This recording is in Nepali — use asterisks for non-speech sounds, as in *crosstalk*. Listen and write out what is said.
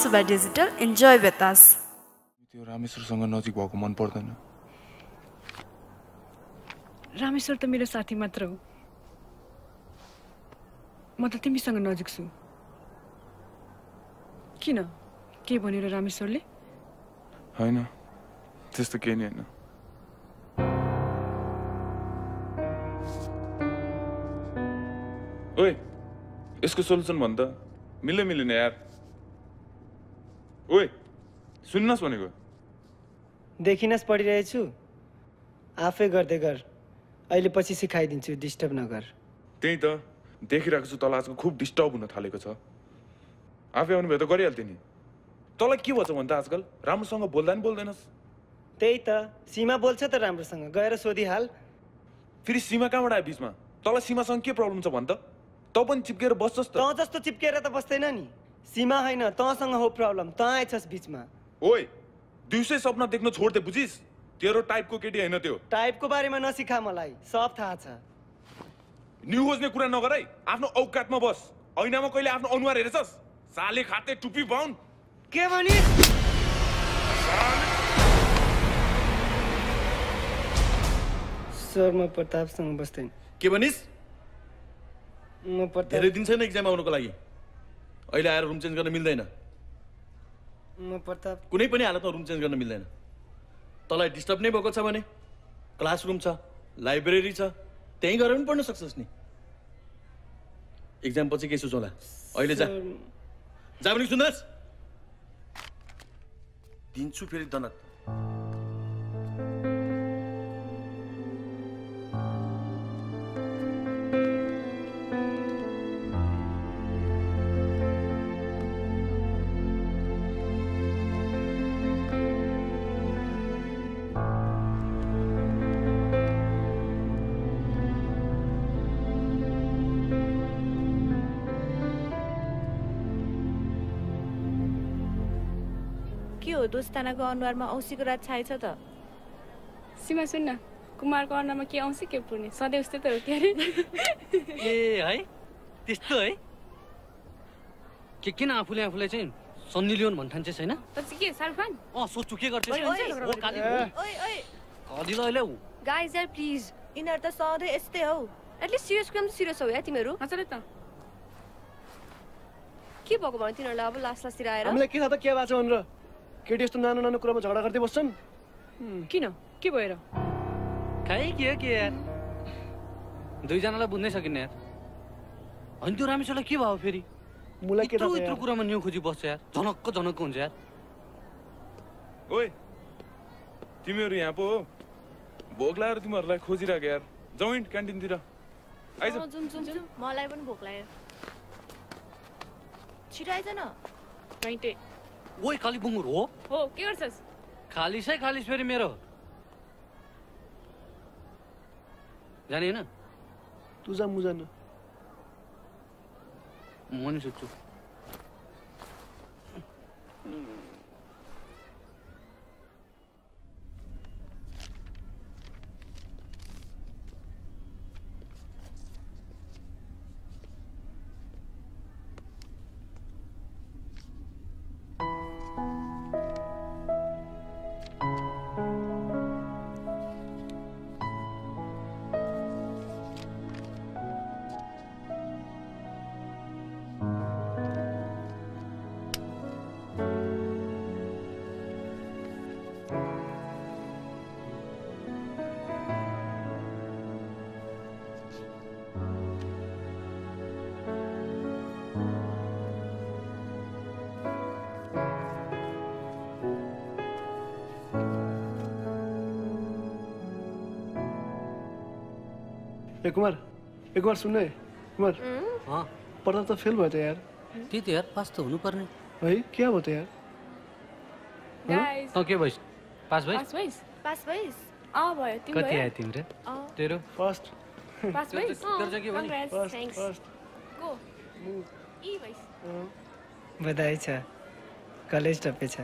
सुबा डिजिटल इन्जोय विथ अस त्यो रामेश्वरसँग नजिक भएको मन पर्दैन। रामेश्वर त मेरो साथी मात्र हो। म त तिमीसँग नजिक छु। किन? के भनेर रामेश्वरले? होइन। त्यस्तो केही नि होइन। ओए यसको सोल्युसन भन् त मिल्यो मिलेन यार। ओए सुन्नुहोस् भनेको देखिनस् पढिरहेछु। आफै गर्दै गर। अहिले पछि सिकाइदिन्छु डिस्टर्ब नगर। त्यही त। देखिरहेको छु तल आजको खुब डिस्टर्ब हुन थालेको छ। आफै आउनु भए त गरिहाल्थ्यो नि। तँलाई के भन्छ भन् त आजकल? राम्रोसँग बोल्दा नि बोल्दैनस्। त्यही त। सीमा बोल्छ त राम्रोसँग। गएर सोधिहाल। फेरि सीमा कहाँबाट आयो बिचमा? तँलाई सीमासँग के प्रब्लम छ भन् त? तँ पनि चिप्केर बस्छस् त। तँ जस्तो चिप्केर त बस्दैन नि। सीमा होइन तँसँग हो प्रब्लम तँ आएछस् बिचमा। ओए दिउँसै सपना देख्न छोड्दे बुझिस्? तेरो टाइपको केटी होइन त्यो। टाइपको बारेमा नसिखा मलाई सब थाहा छ। न्यु खोज्ने कुरा नगर है आफ्नो औकातमा बस। ऐनामा कहिले आफ्नो अनुहार हेरेछस्? साले खाते टुप्पी बाहुन के भनी? सर म प्रतापसँग बस्दैन के भनिस्? म धेरै दिन छैन इक्जाम आउनुको लागि। अहिले आएर रुम चेन्ज गर्न मिल्दैन। म प्रताप। कुनै पनि हालतमा रुम चेन्ज गर्न मिल्दैन। तँलाई डिस्टर्ब नै भएको छ भने क्लासरुम छ लाइब्रेरी छ त्यहीँ गएर पनि पढ्न सक्छस् नि। इक्जाम पछि के सोचौला अहिले जा। जा पनि सुन्नुहोस्। दिन्छु फेरि दनत के हो? दोस्तानाको अनुहारमा औँसीको रात छाएछ त। सीमा सुन्न कुमारको अन्नमा के आउँछ के पुर्ने? सधैँ उस्तै त हो के अरे *laughs* ए है? त्यस्तो है? के किन आफूले आफूलाई चाहिँ सन्नी लियोन भन्ठान्छ छैन? के शाहरुख अँ सोध्छु के गर्छ गाइज यार प्लिज यिनीहरू त सधैँ यस्तै हौ। एटलिस्ट सिरियस कुरा त सिरियस हौ या तिमीहरू? नचल त। के भएको भने तिनीहरूलाई अब लास्ट लास्टतिर आएर? हामीलाई के थाहा त? के भएको छ भनेर? केटी यस्तो नानो नानो कुरामा झगडा गर्दै बस्छन्? किन? के भएर? खाइ के हो के यार? दुईजनालाई बुझ्नै सकिन्न यार। होइन त्यो रामेश्वरलाई के भयो फेरि? मलाई के यत्रो यत्रो? कुरामा न्यु खोजी बस्छ यार। झनक्क झनक्क हुन्छ यार। ओए तिमीहरू यहाँ पो हो। भोक लगाएर तिमीहरूलाई खोजिरहेको यार। जाउँ है क्यान्टिनतिर। आइज। जुन जुन जुन मलाई पनि भोक लाग्यो। छिटो आइज न। ओइ काली बुङ्गुर हो। हो के गर्छस्? खालिसै खालिस फेरि मेरो। जाने होइन? तु जा मुजा न म नि सुत्छु। ए कुमार ए कुमार सुन्नु है कुमार अँ प्रताप त फेल भयो त यार। त्यही त यार पास त हुनुपर्ने है के भयो त यार? तँ के भइस् पास भइस् पास भइस अँ भयो तिमी कति आयो तिम्रो अँ तेरो? फर्स्ट पास भइस तेरो के भयो नि फर्स्ट. फर्स्ट गो ई भइस बधाई छ। कलेज टपेछ